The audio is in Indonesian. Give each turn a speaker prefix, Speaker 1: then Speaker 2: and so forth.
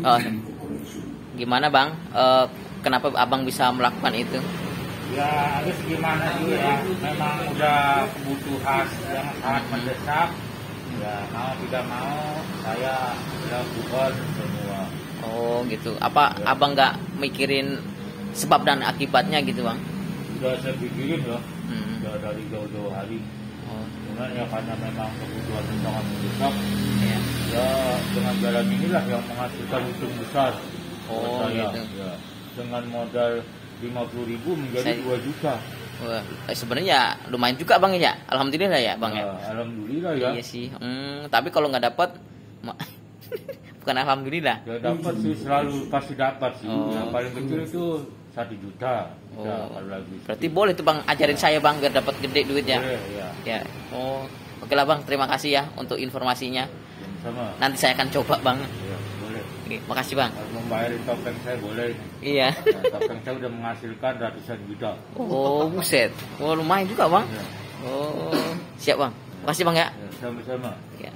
Speaker 1: Oh, gimana bang? Eh, kenapa abang bisa melakukan itu?
Speaker 2: Ya harus gimana juga ya. Memang udah kebutuhan yang sangat mendesak. Ya mau tidak mau saya lakukan semua.
Speaker 1: Oh gitu. Apa
Speaker 2: Ya.
Speaker 1: abang nggak mikirin sebab dan akibatnya gitu bang?
Speaker 2: Sudah saya pikirin loh.
Speaker 1: Hmm.
Speaker 2: Sudah dari jauh-jauh hari.
Speaker 1: Oh,
Speaker 2: Cuman ya karena memang kebutuhan sangat mendesak. Ya jalan inilah yang menghasilkan untung besar.
Speaker 1: Oh,
Speaker 2: saya.
Speaker 1: gitu.
Speaker 2: Ya. Dengan modal 50.000 ribu menjadi
Speaker 1: Saya-
Speaker 2: 2 juta.
Speaker 1: Wah, eh, sebenarnya ya lumayan juga bang ya. Alhamdulillah ya bang ya.
Speaker 2: Ya, Alhamdulillah ya.
Speaker 1: Iya sih. Hmm, tapi kalau nggak dapat, bukan alhamdulillah.
Speaker 2: Ya dapat sih selalu pasti dapat sih.
Speaker 1: Oh.
Speaker 2: Yang paling kecil itu satu juta. Ya,
Speaker 1: Oh.
Speaker 2: kalau lagi.
Speaker 1: Berarti boleh tuh bang ajarin saya bang biar dapat gede duitnya.
Speaker 2: Boleh, ya.
Speaker 1: Ya. Oh, oke lah bang. Terima kasih ya untuk informasinya.
Speaker 2: Sama.
Speaker 1: Nanti saya akan coba bang.
Speaker 2: Ya, boleh.
Speaker 1: Oke, makasih bang.
Speaker 2: Kalau membayarin topeng saya boleh.
Speaker 1: Iya.
Speaker 2: Ya, topeng saya udah menghasilkan ratusan juta.
Speaker 1: Oh, buset. Oh, lumayan juga bang.
Speaker 2: Ya,
Speaker 1: Oh, siap bang. Makasih bang ya.
Speaker 2: ya, sama-sama.
Speaker 1: Ya.